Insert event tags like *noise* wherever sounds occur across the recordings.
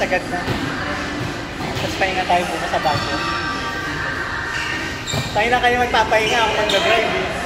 sagad na. Tapos pahinga tayo muna sa bago. Tayo na kayo magpapahinga ako mag-drive eh.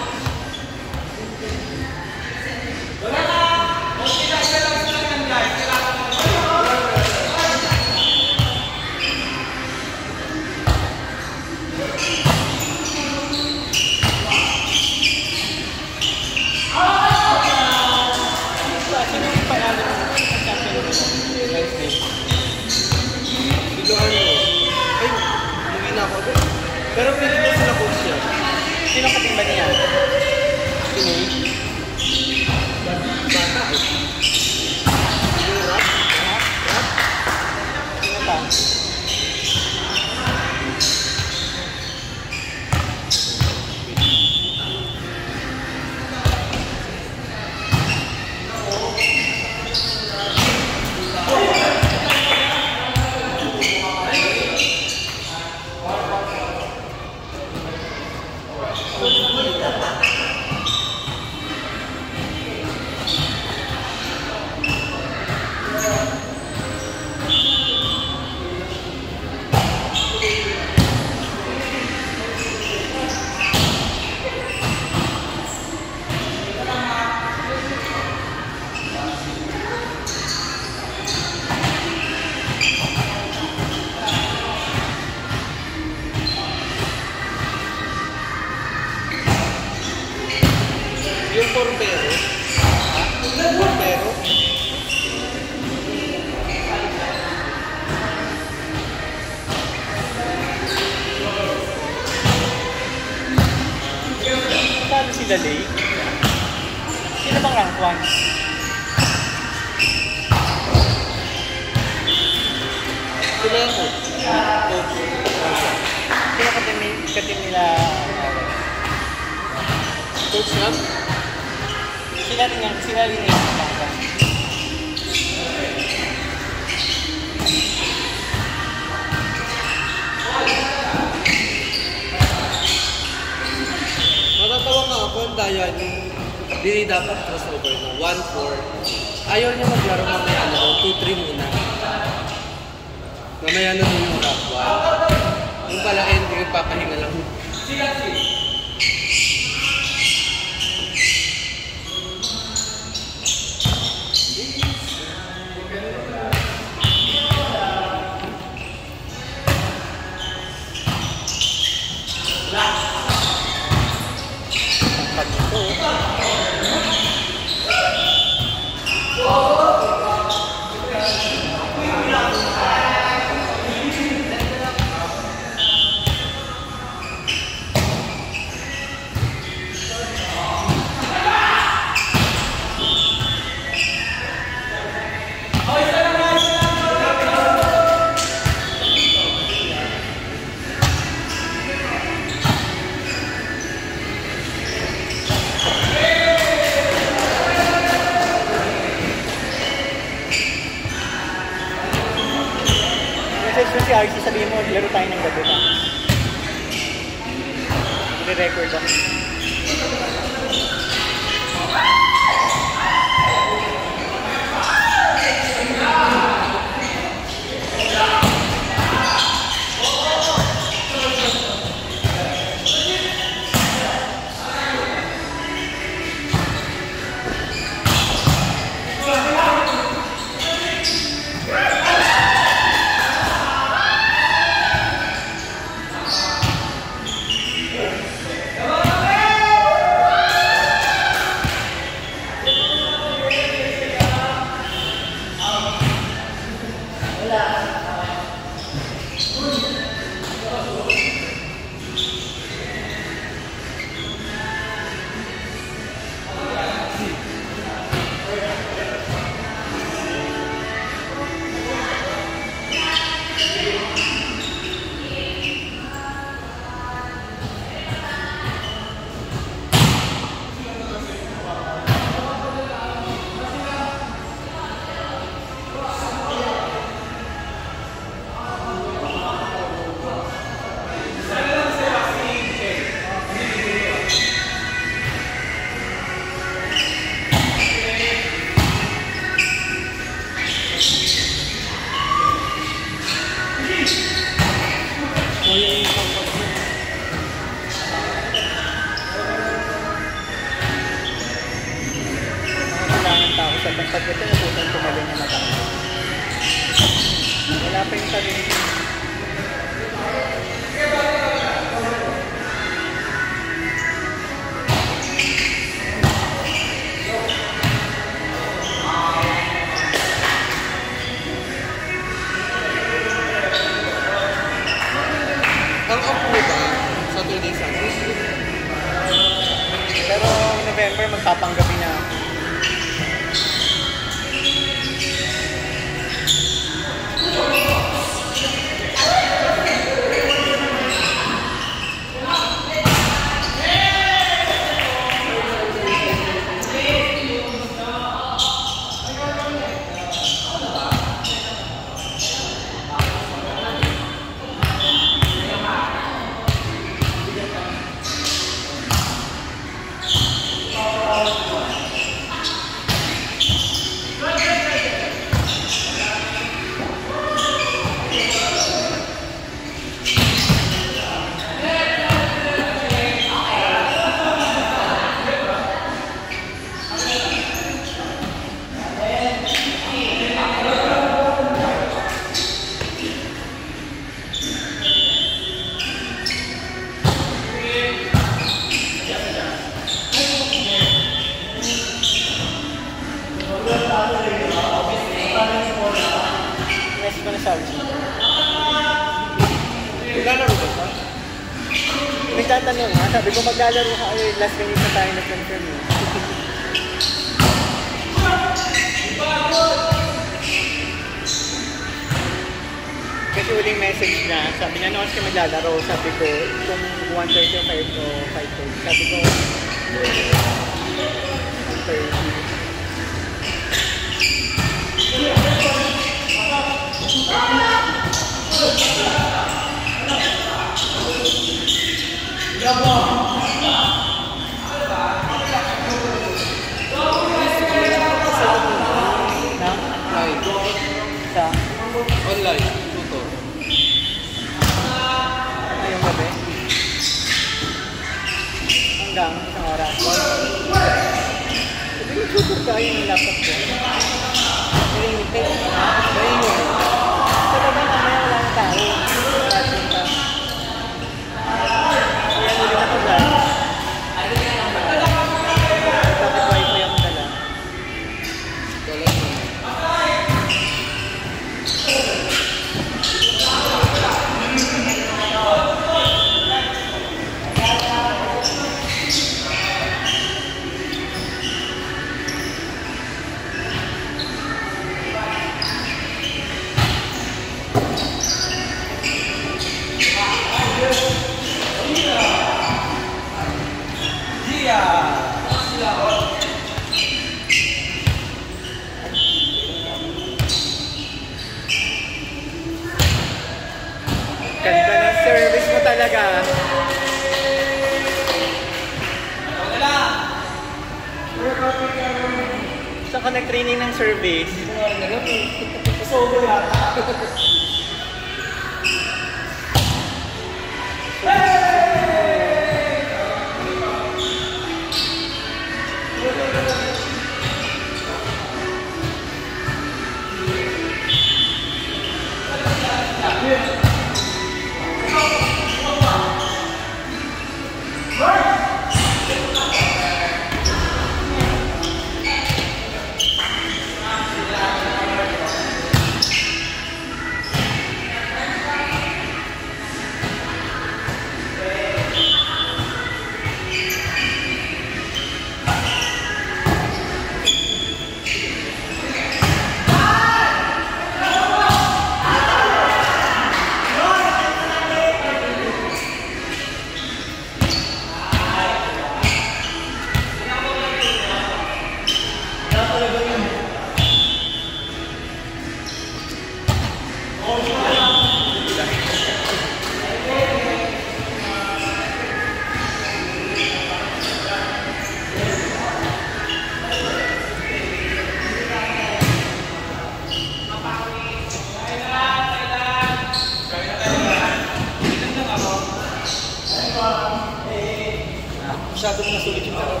masyado mga sulit yung tarot.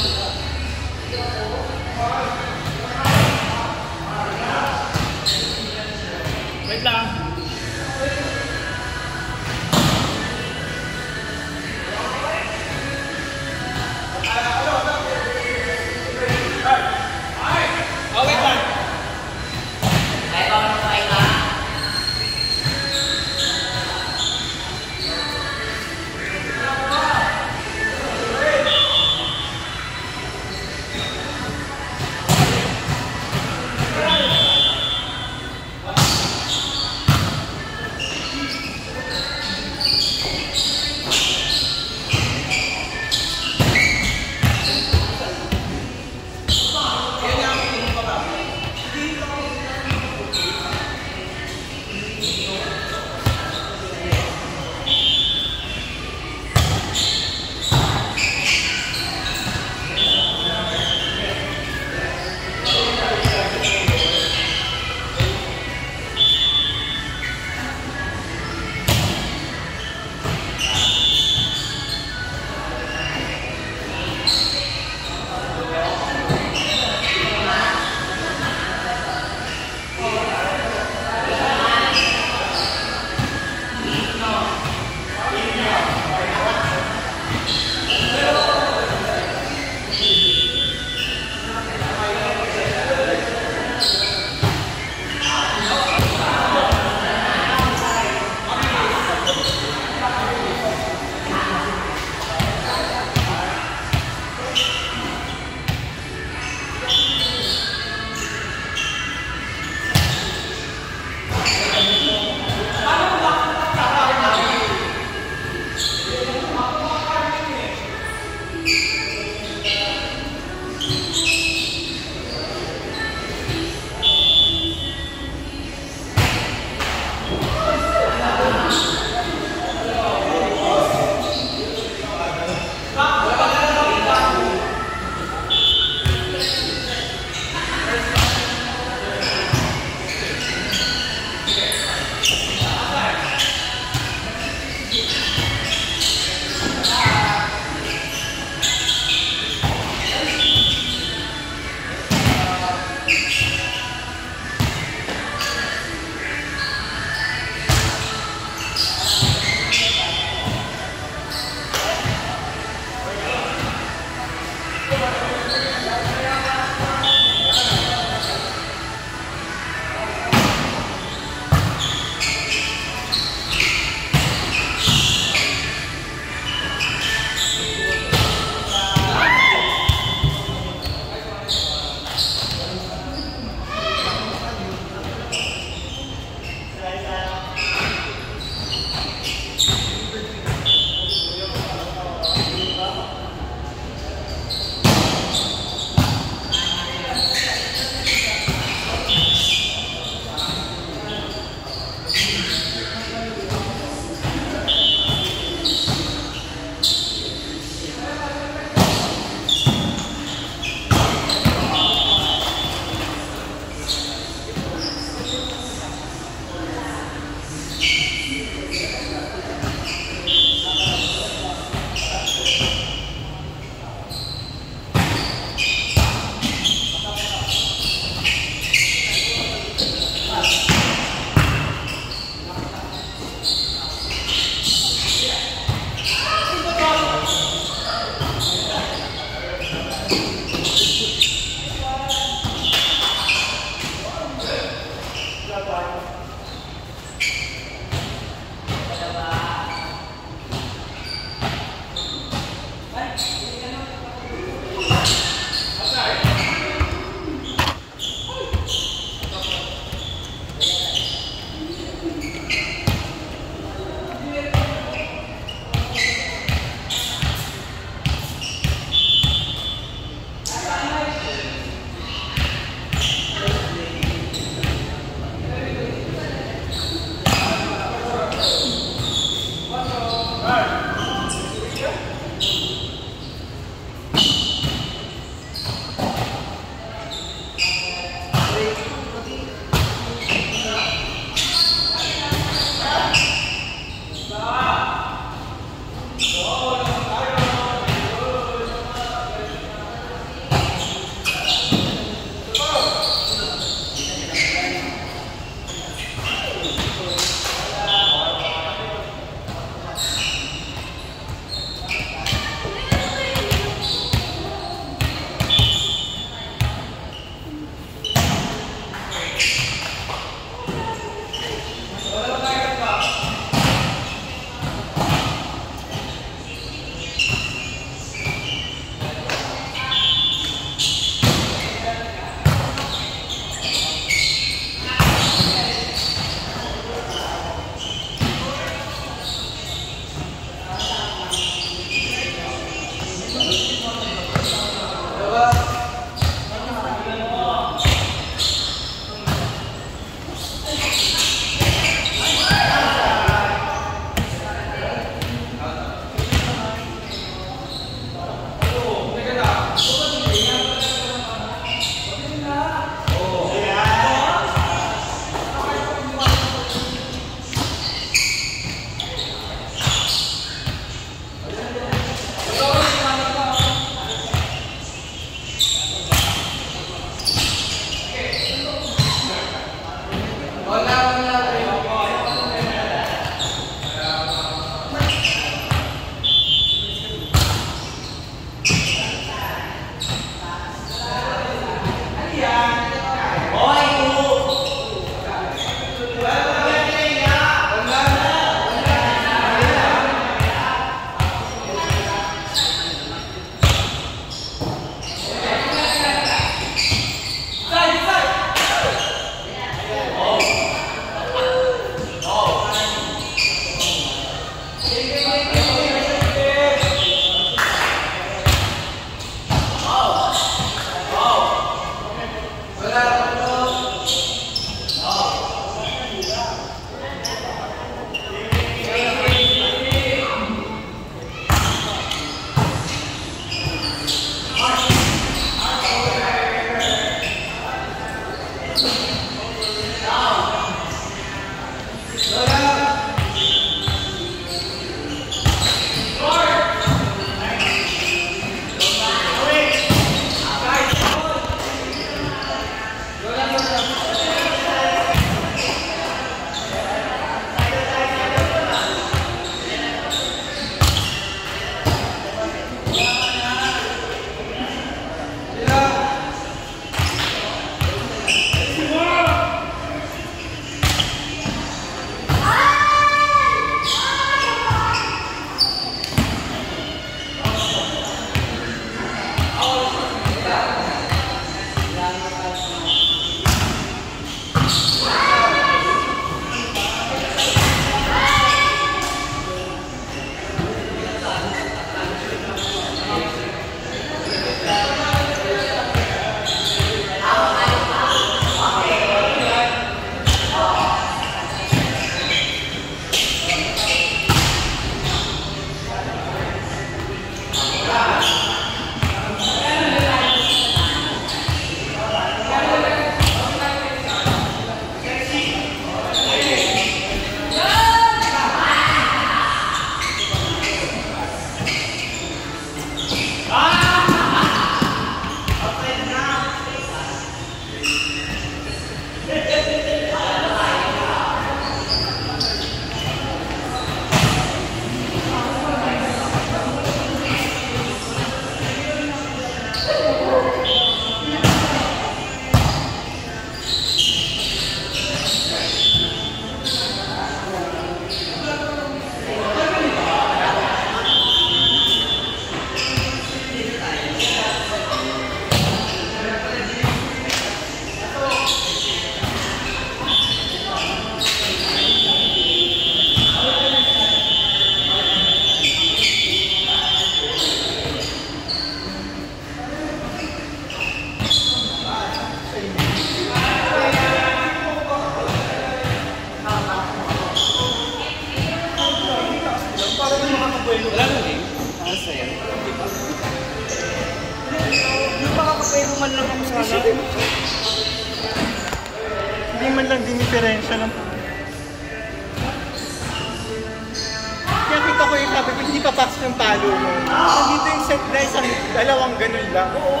Dalawang ganun lang. Oo.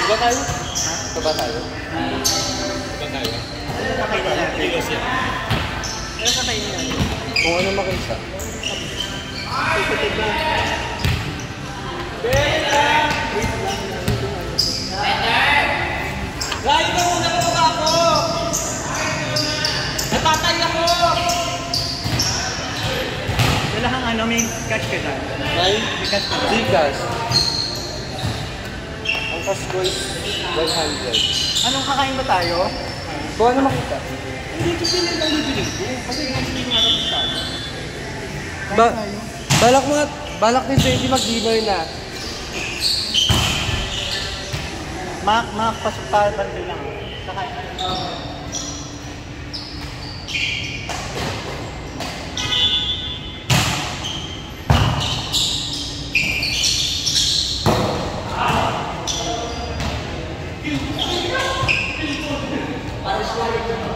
Diba tayo? Diba tayo? Diba tayo? Natin. Kilos yan. Ano kakainin natin? Kung ano makita. Ray, ikaw muna po ba ako? Natatay ako! Wala kang ano, may catch ka dyan. Ray? May catch ka dyan. Gcash. Ang cash ko is 100. Anong kakain ba tayo? Kung ano makita? Hindi ko sila lang bibiling ko. Kasi hindi nga tayo. Ba balak mo balak ni JD mag-dinner na. Mak, mak, pasok tayo banda lang. Kakain. 私は言ってま。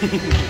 Ha, ha, ha.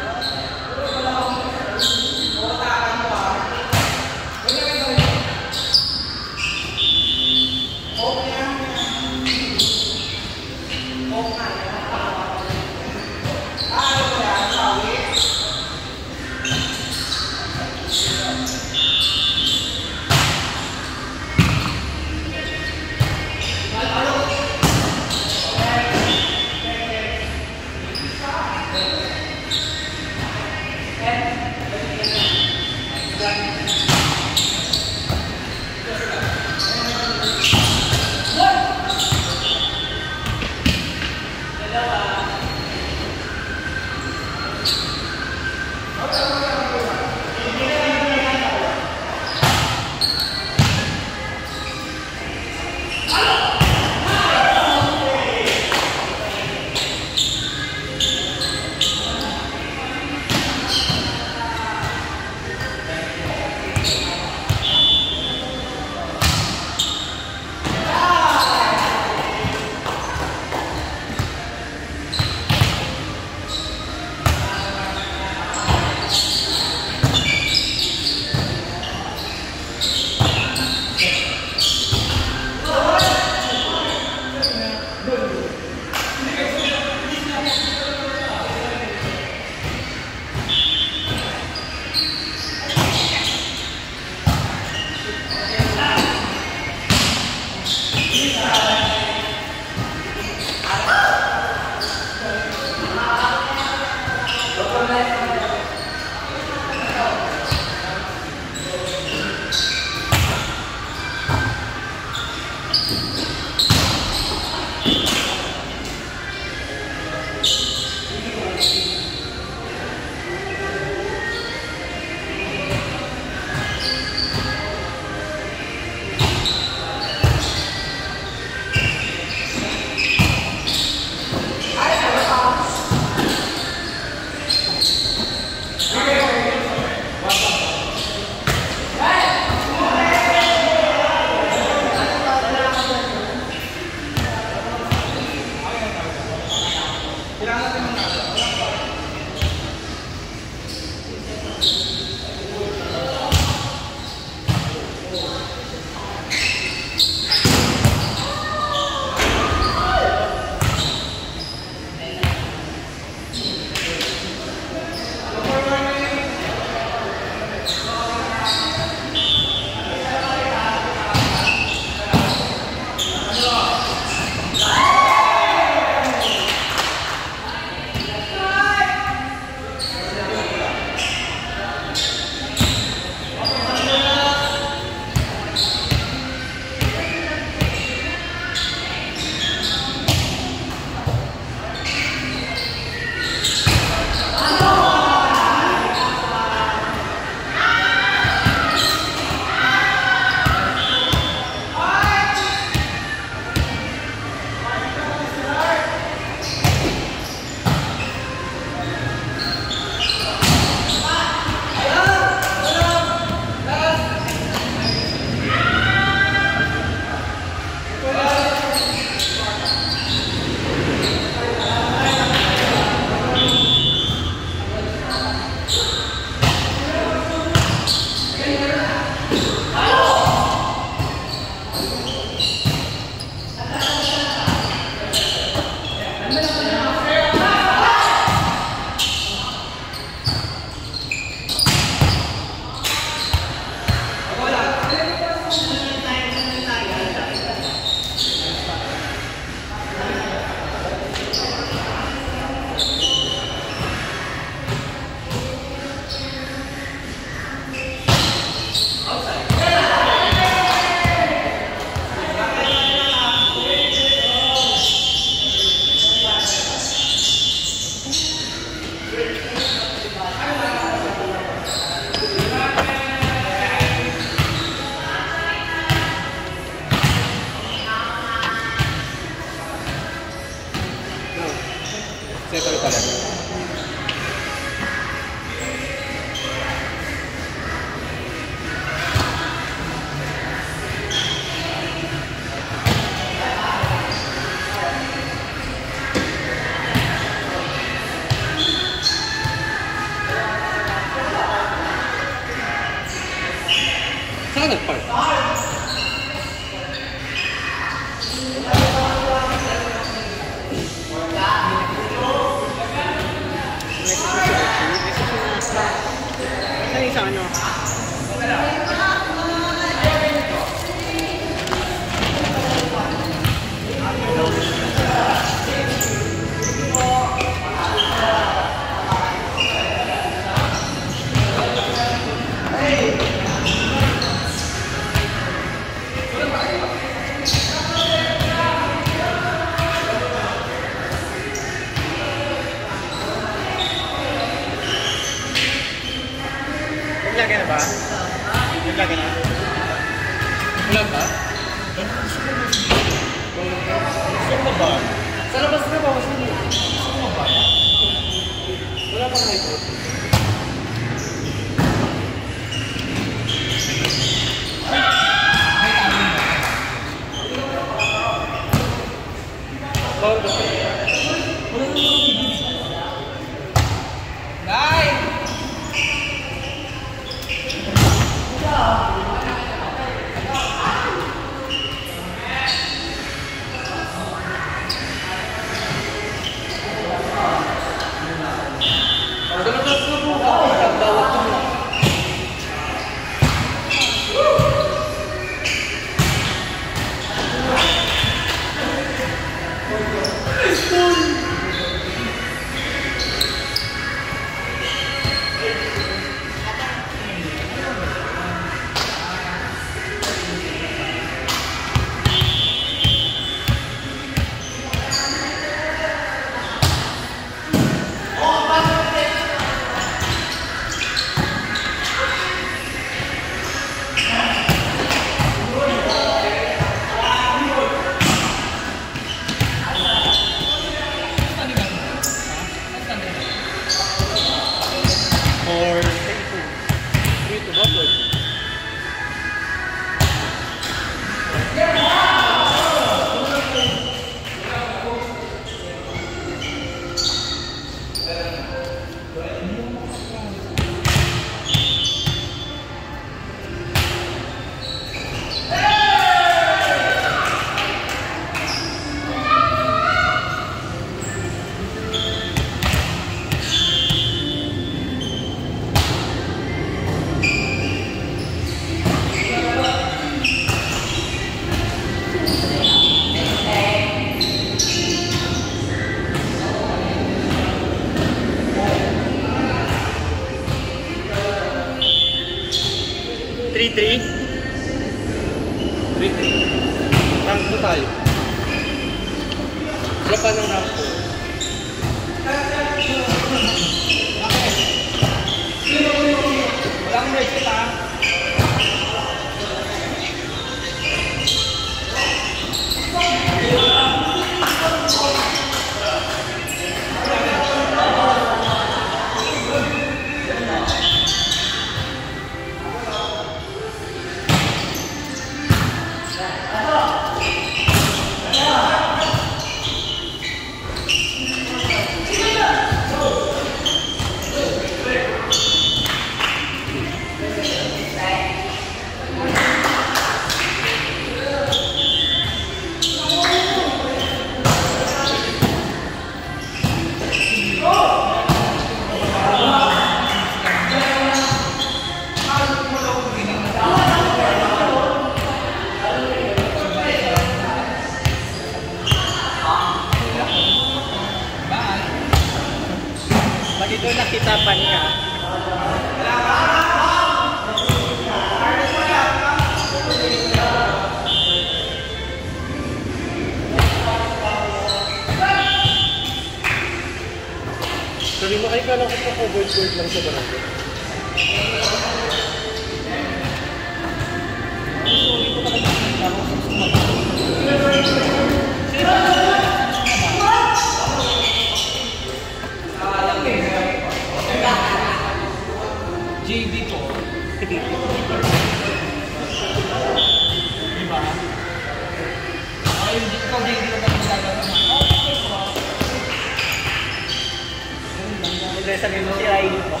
Sirain mo.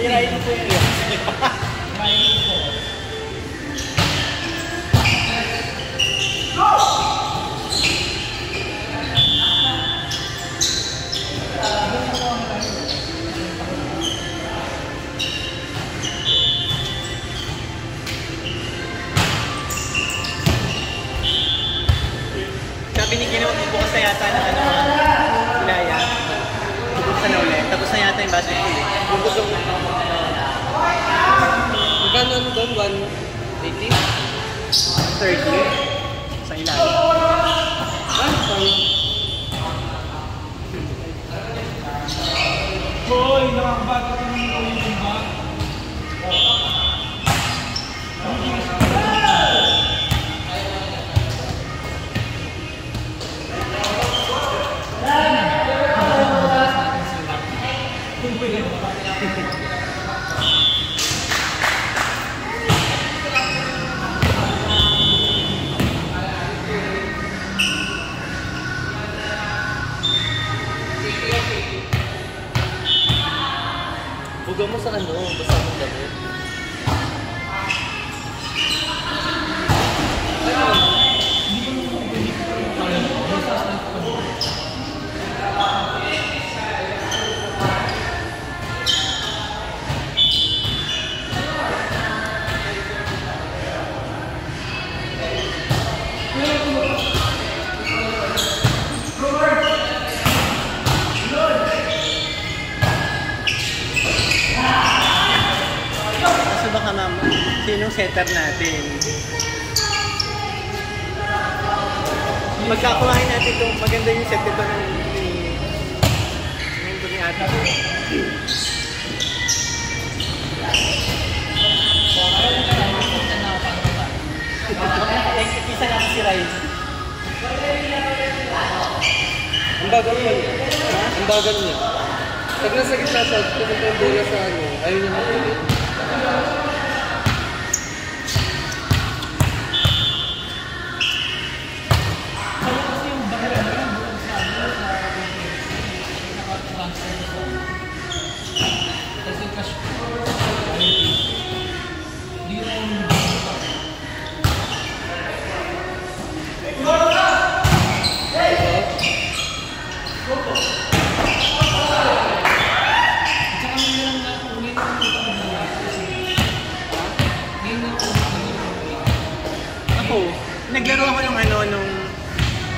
sirain mo po yun. Sirain mo. yung budget ko eh. Kung gusto mo, magkano ano doon? 180? 30? Sinong setter natin. Magkakuhain natin itong maganda yung set ito ng ng ni ate. Isa natin si Rise. Ang bagal niya. Ang bagal niya. Pag nasa gitna siya, pupunta yung bola sa ano, ayaw niya makulit. Kasi yung bakla mo yan, buong sa ano, sa naka-transfer sa kasi cash Hindi mo At saka ngayon na ulit ang mga kasi ngayon na ulit Ako, naglaro ako ng ano, nung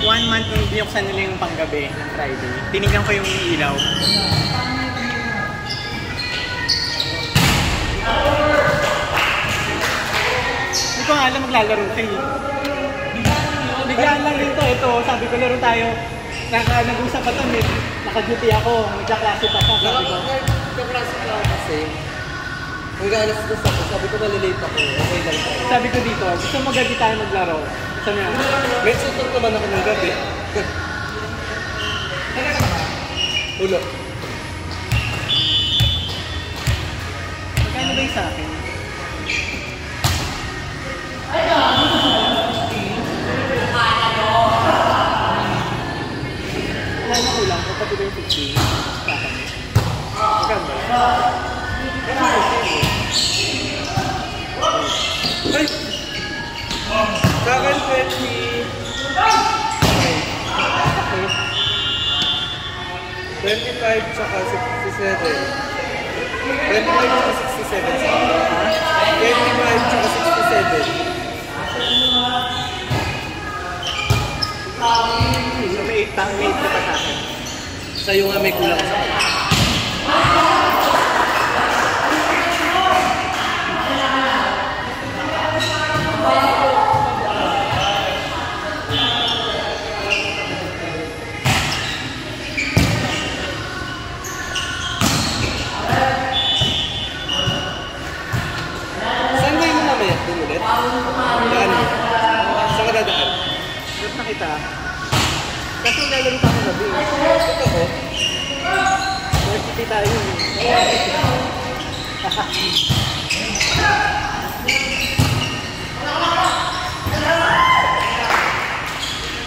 one month nung binuksan nila yung panggabi ng Friday. Tinignan ko yung ilaw. Hindi ko nga alam maglalaro ka eh. Biglaan lang rin to. Ito, sabi ko laro tayo. Naka, nag-usap pa to, may, naka-duty ako. Nagka-klase pa siya. Sabi ko, Nakaklase ka ako kasi. Hanggang alas dos ako, sabi ko malilate ako. Okay lang tayo. sabi ko dito, gusto mo gabi tayo maglaro. Gusto mo yan? May sutok naman ako ng gabi. *laughs* Ulo. Magkano ba yung sa akin? Na kulang, kapatid ba yung 50? Sa akin. Maganda. Ay! Sa akin, 20. 25 tsaka 67. 25 tsaka 67 sa akin. 25 tsaka 67. So may 8 tang, may 8 pa sa akin. Sa'yo nga may kulang sa akin. Saan ba yung mamaya? Doon ulit? Daan mo. Saan ka dadaan? Ba't na kita? Kasi naglalaro pa ako gabi. Ito ko. University tayo eh.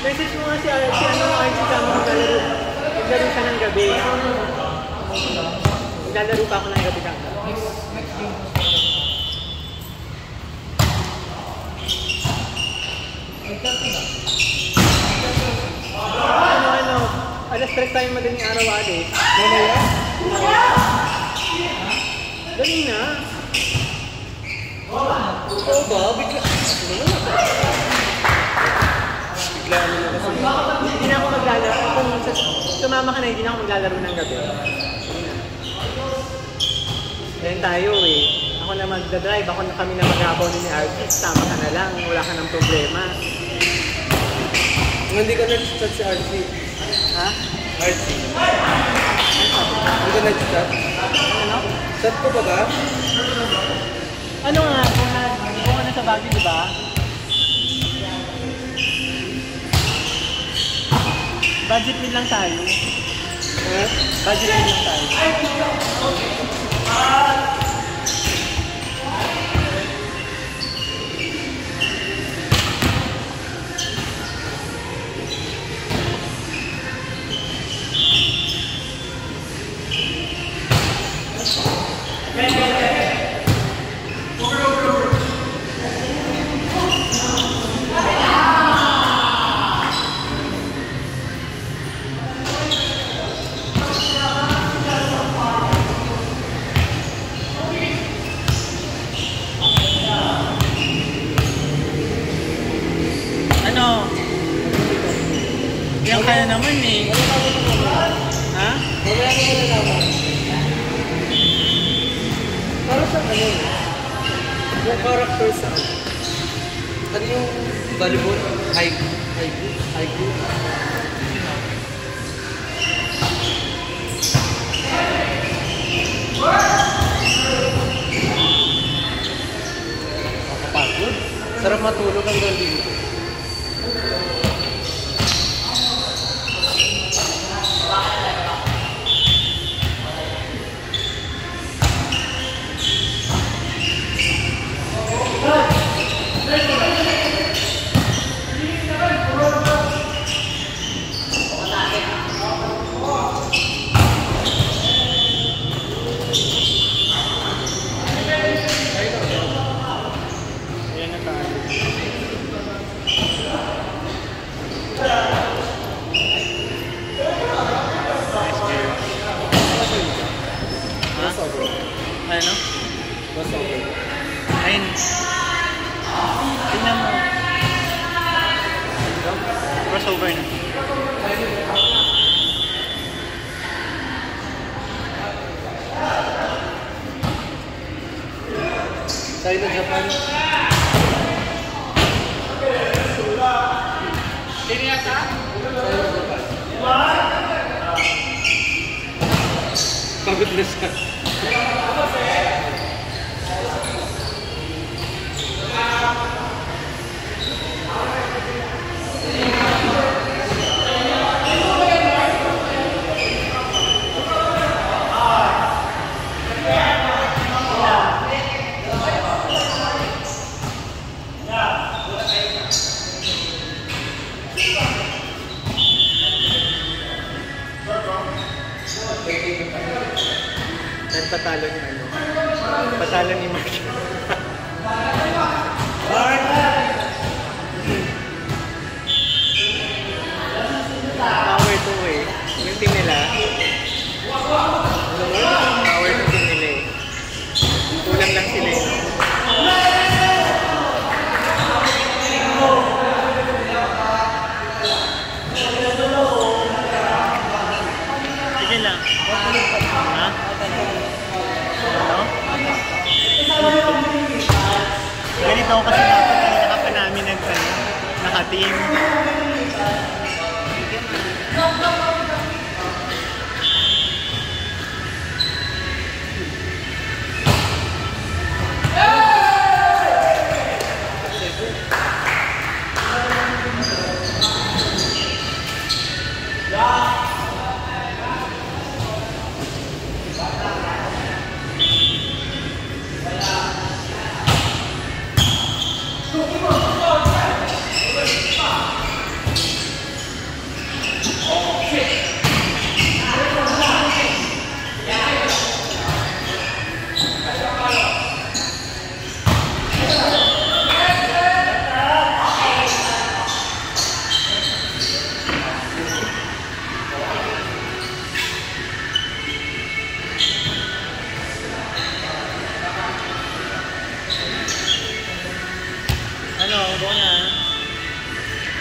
Message mo nga si, si ano ng RC kami maglalaro. Maglalaro ka ng gabi. Maglalaro pa ako ng gabi kang. next next game Nagkarto na. Ano ano, 3 tayo madaling araw alis. Mamaya? Dali na. Oo ba? Bigla. Bigla ano na kasi. Hindi na ako maglalaro. Kung sumama ka na, hindi na ako maglalaro ng gabi. Ayan tayo eh. Ako na magdadrive, ako na kami na mag-abaw ni Archie. Tama ka na lang, wala ka ng problema. Hindi ka nag-chat si RC. Ha? RC. Hindi ka nag-chat? Ano? Chat ko ba ba? Ano nga, kung na, kung ano sa Baguio, di ba? Budget meal lang tayo. Ha? Budget meal lang tayo. Ano? Yan ka na naman eh. Ha? Ano? Yung character sa ano? Ano yung volleyball? High, high, high, Nakakapagod. Sarap matulog hanggang dito. Ayan na tayo. Nice game. Ha? Crossover. Ano? Crossover. Ayun. Tingnan mo. Crossover na. China, Japan. Pagod na siya. Dahil patalo ni ano. Patalo ni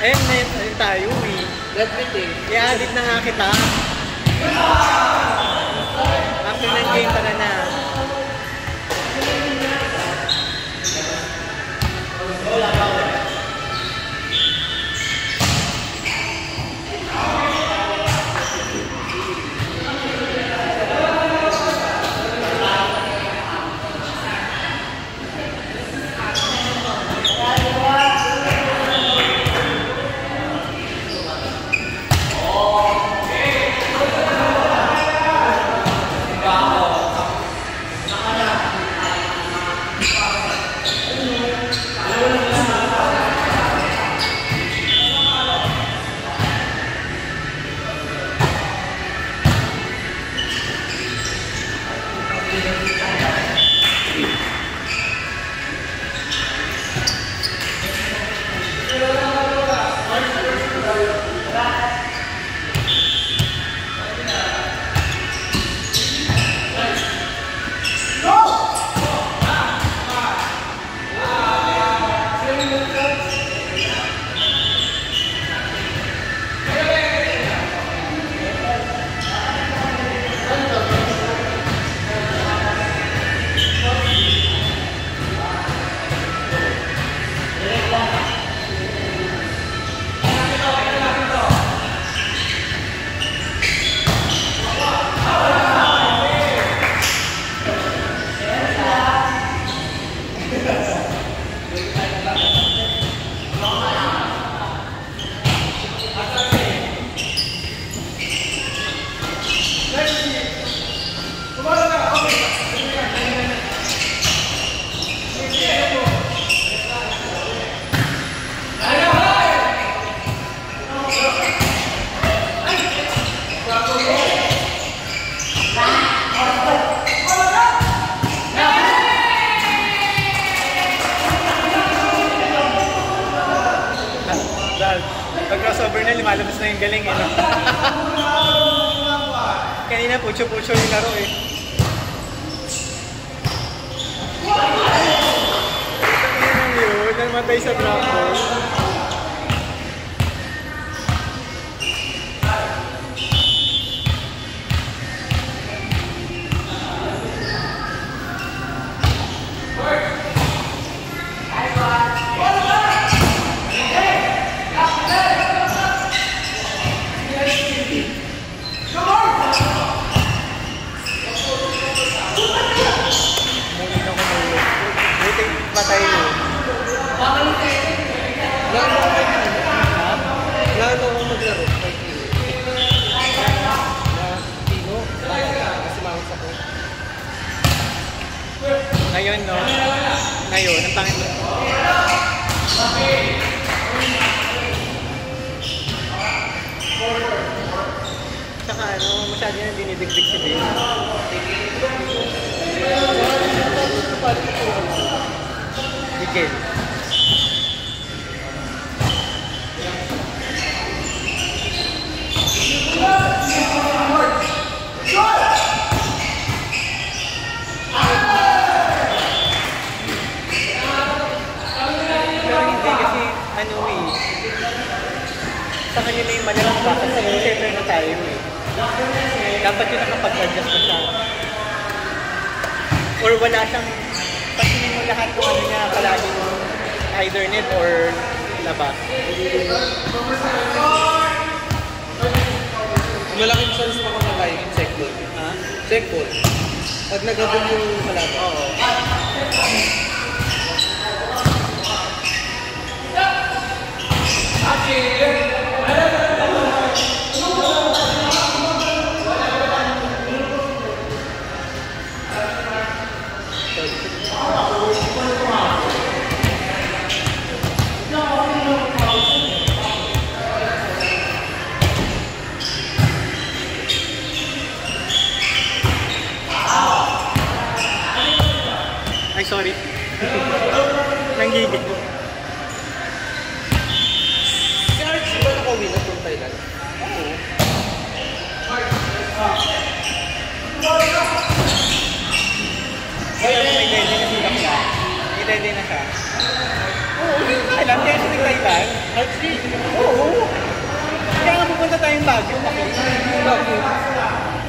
Eh, may tayo eh. Graduate eh. I-addit na nga kita. After ng game, tara na. Wala pa ako.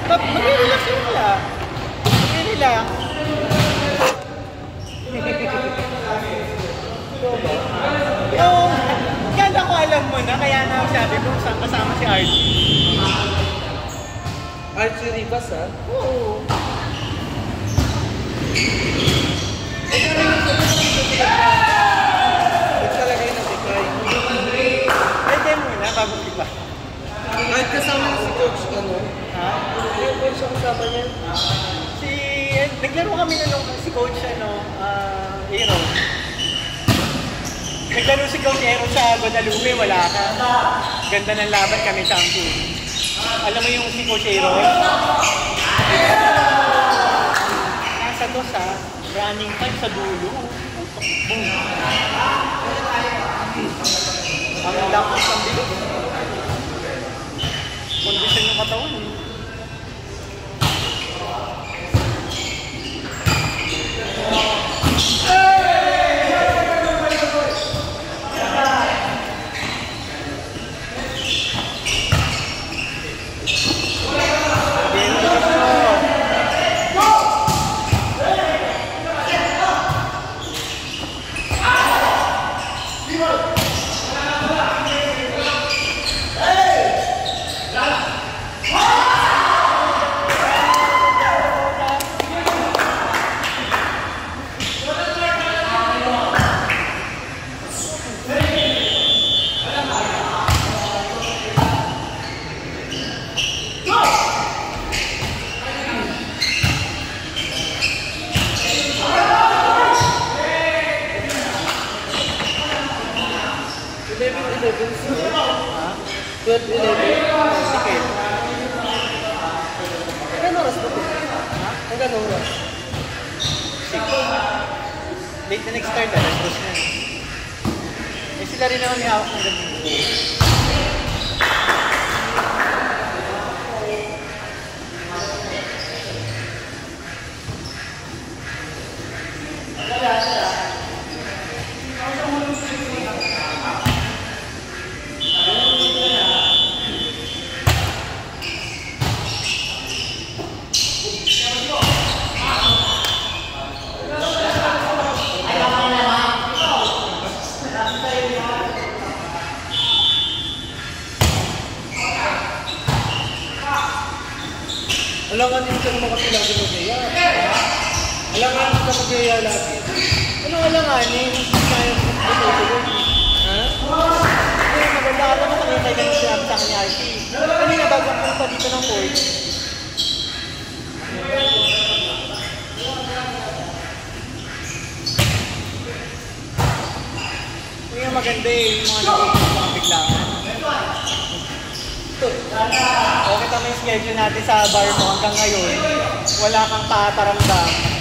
Mag-relax yun nila. Mag-relax. Oo. Kala ko alam mo na, kaya na sabi ko saan kasama si Archie. Archie Rivas ha? Oo. Kahit kasama si Coach, ano, yun siya kasama niya. Si, eh, naglaro kami na nung si coach, ano, ah, uh, Aero. Naglaro si coach Aero sa Guadalupe, wala ka. Ganda ng laban kami, champion. Alam mo yung si coach Aero? Nasa dos ha, running punch sa dulo. Boom. Ang lakas ng bilog. Condition ng katawan. Eh. Yeah. Carina União. Alangan hindi ka mag-iya lagi. Ano alanganin? Kaya ko tuloy-tuloy. Ha? Ay, maganda ka naman kanina tayo ganun sinabi sa ni RC. Kanina bago ang punta dito ng court. Yun yung maganda eh, yung mga nakikita mga. Okay kami yung schedule natin sa bar mo hanggang ngayon. Wala kang paparamdam.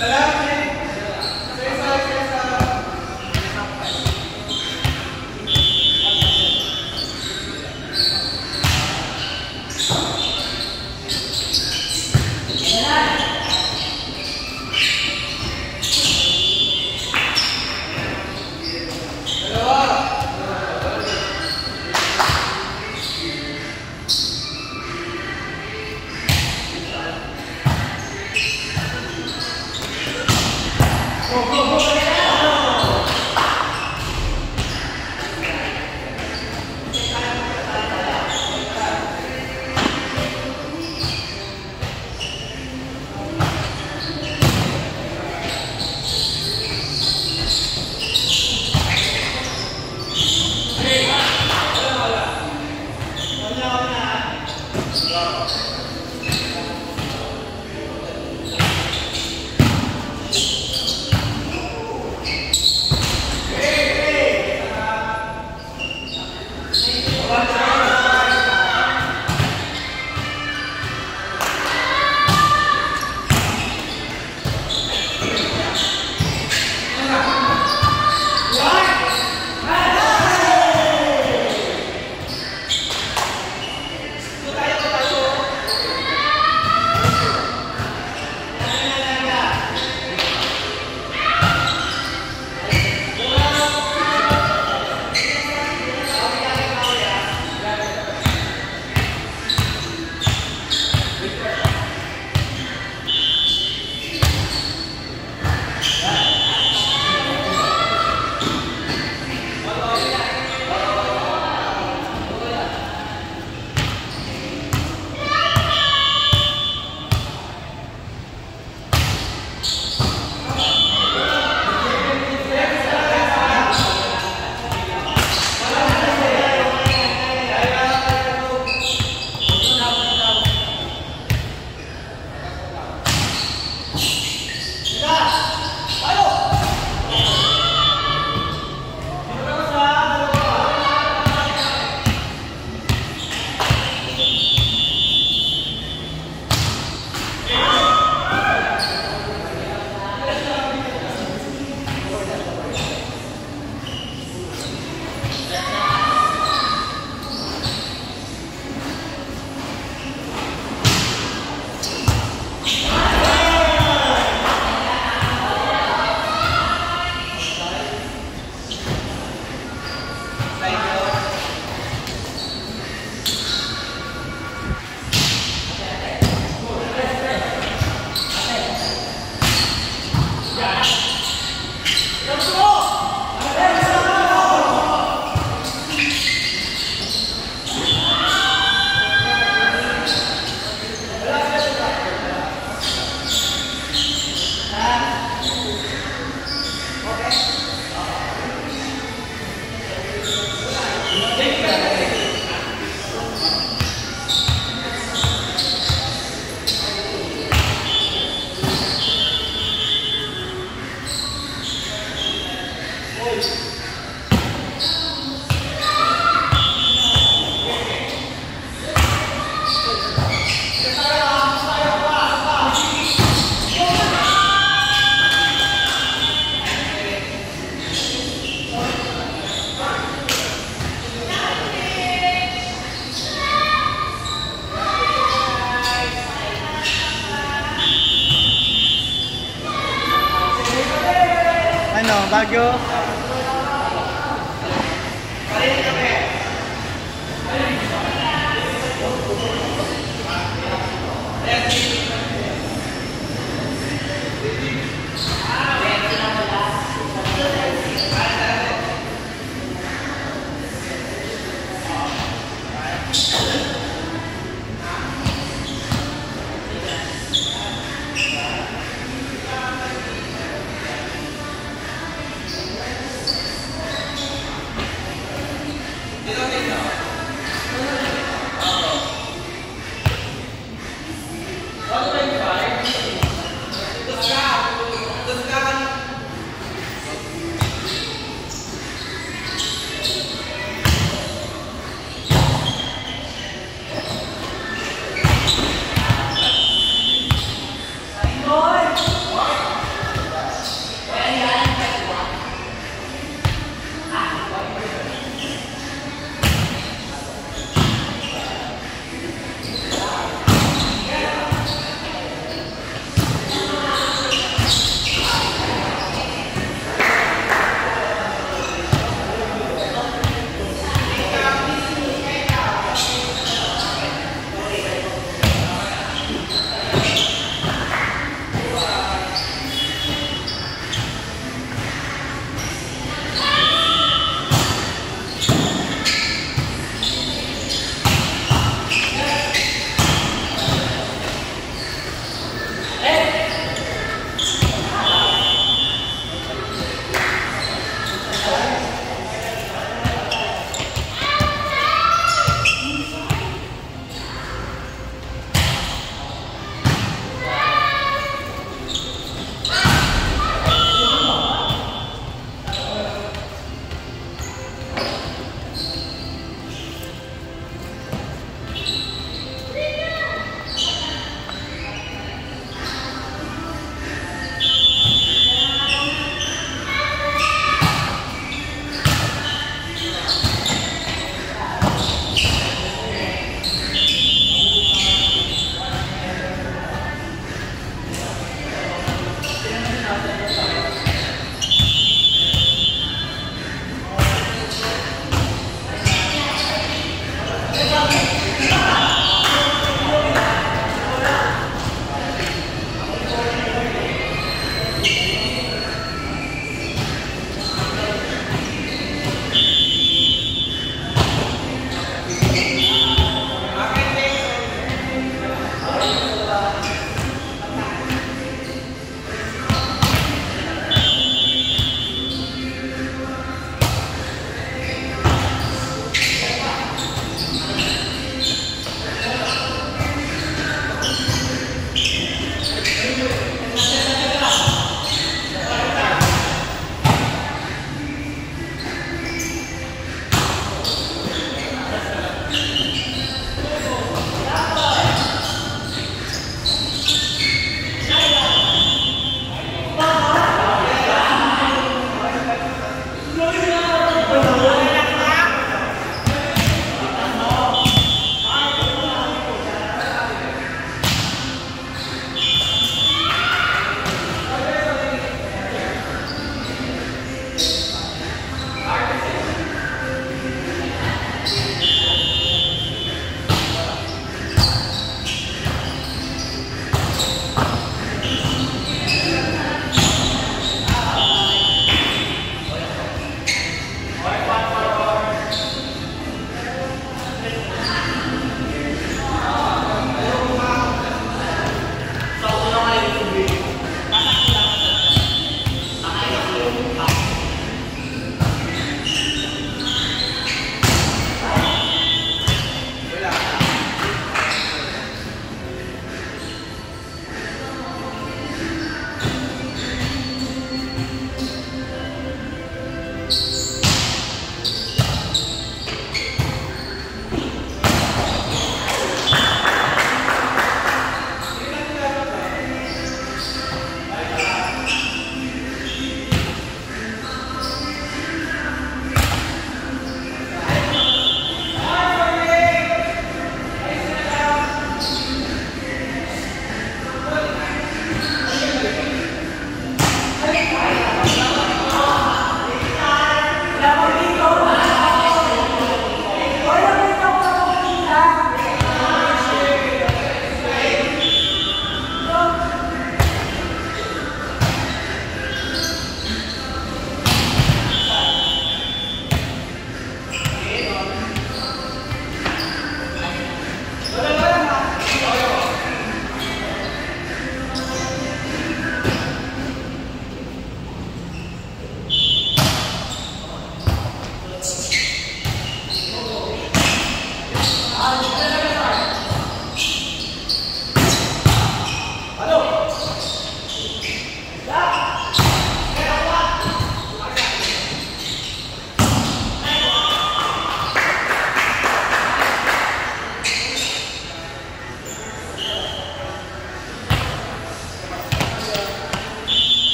Hello?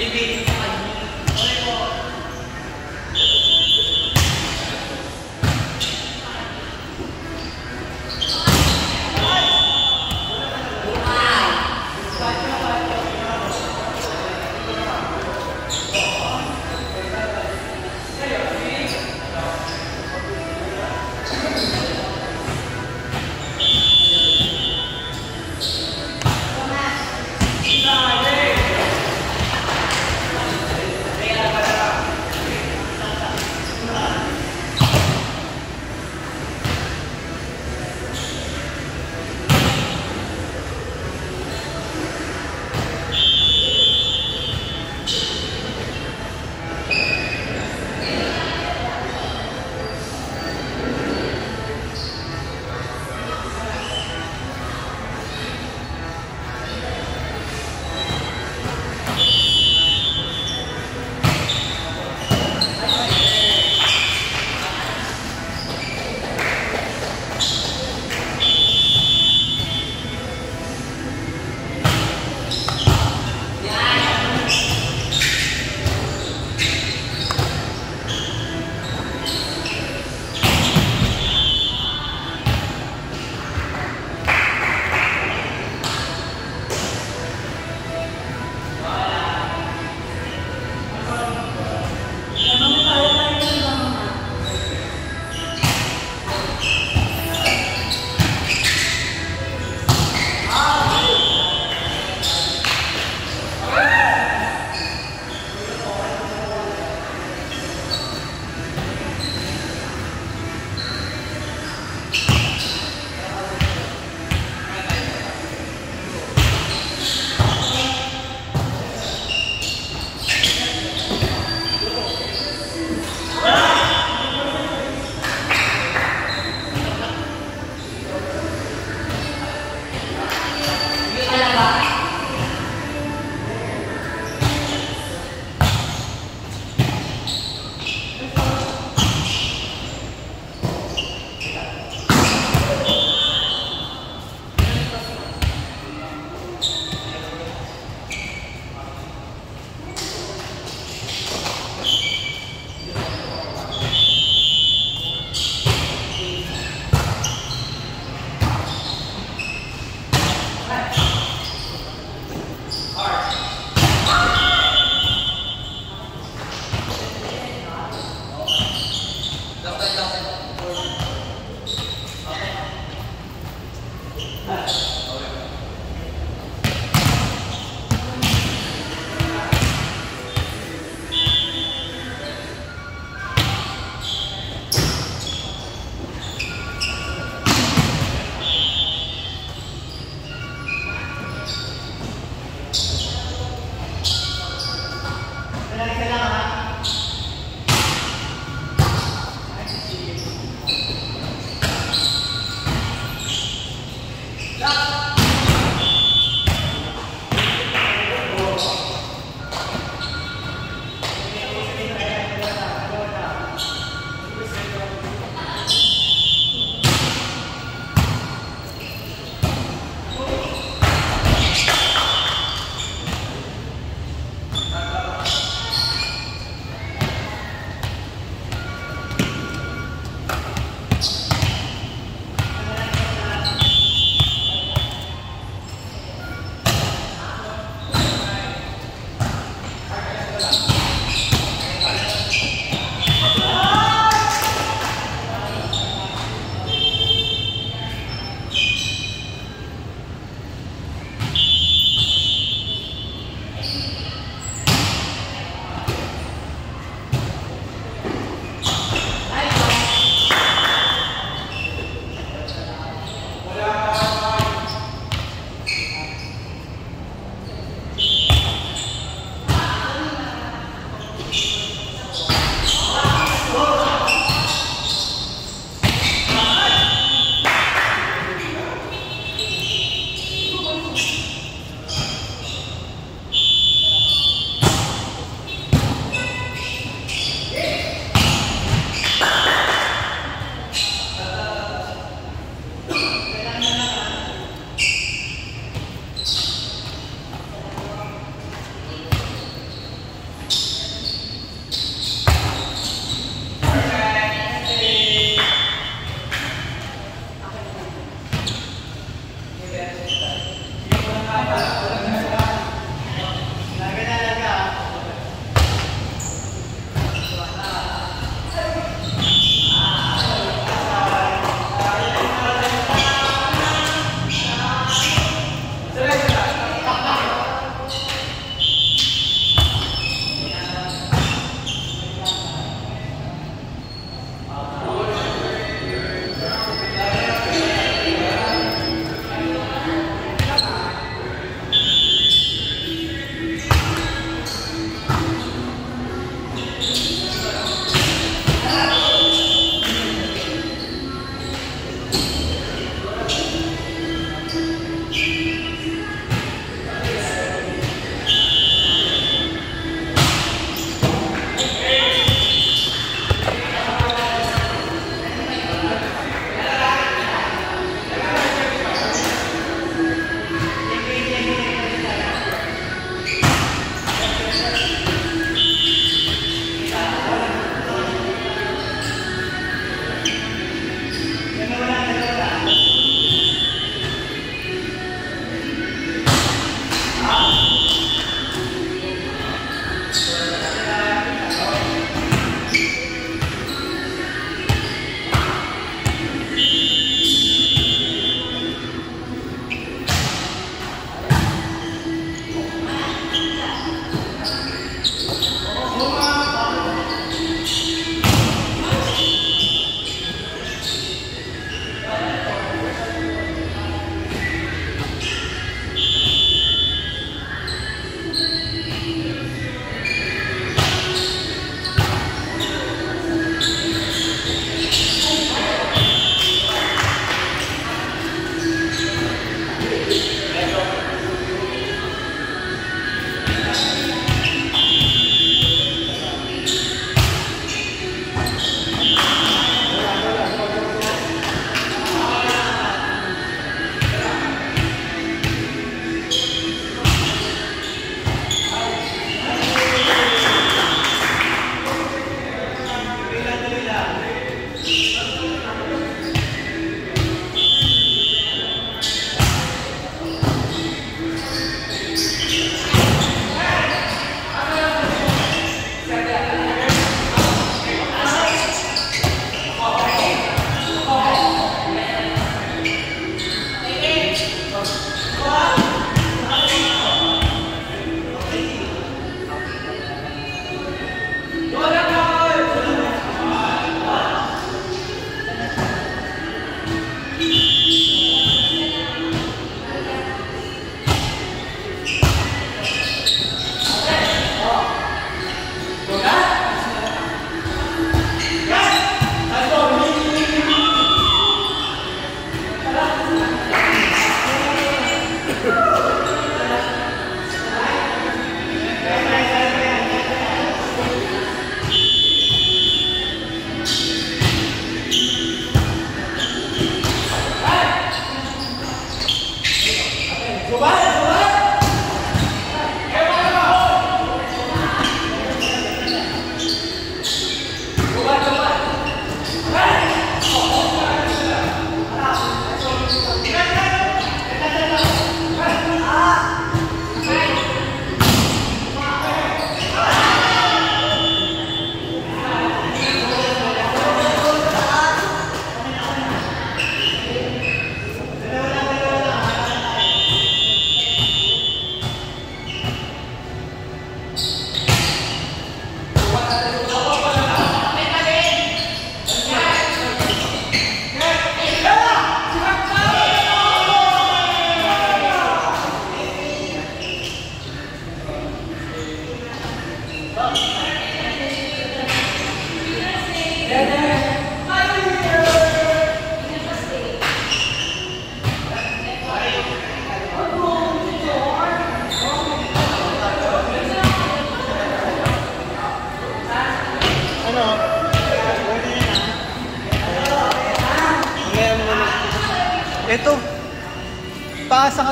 Did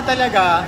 talaga,